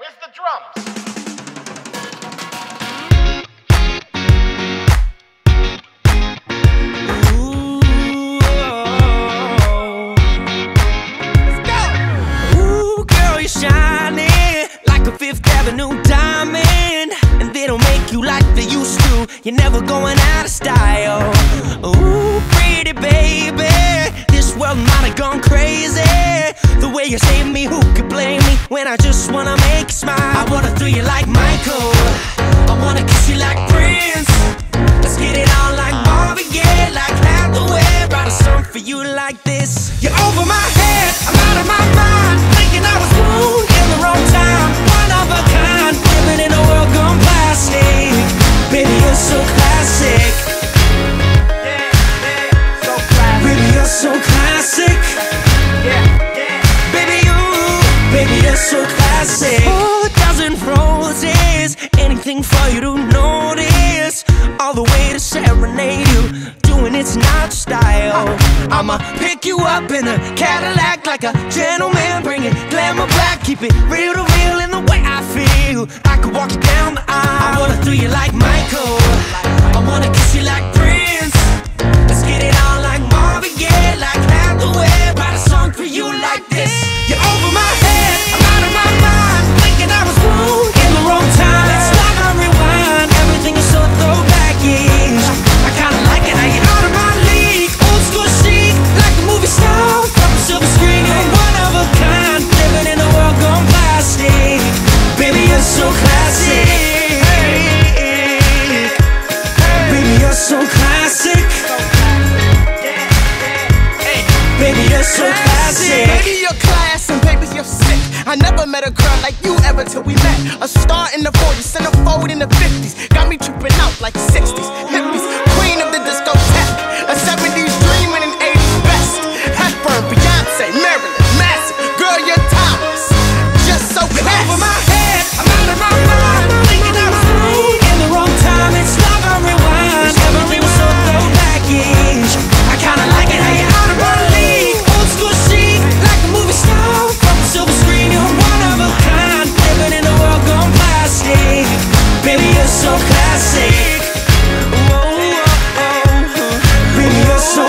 Where's the drums? Oh. Ooh, girl, you're shining like a Fifth Avenue diamond. And they don't make you like they used to. You're never going out of style. Ooh, pretty baby. Wanna make you smile. I wanna throw you like Michael. I wanna kiss you like Prince. Let's get it on like Marvin Gaye, like Hathaway. Write a song for you like this. You're over my head, I'm out of my mind. Thinking I was born in the wrong time. One of a kind, living in a world gone plastic. Baby, you're so classic. Baby, you're so classic. Baby, you, baby, you're so classic. Oh, a dozen roses, anything for you to notice. All the way to serenade you, doing it's not your style. I'ma pick you up in a Cadillac like a gentleman, bring it glamour back, keep it real to real in the way I feel. I could walk you down the aisle. I wanna do you like Michael. So classic. Baby, you're class and baby, you're sick. I never met a girl like you ever till we met. A star in the 40s, centerfold in the 50s. Got me tripping classic. Whoa, whoa, whoa. We are so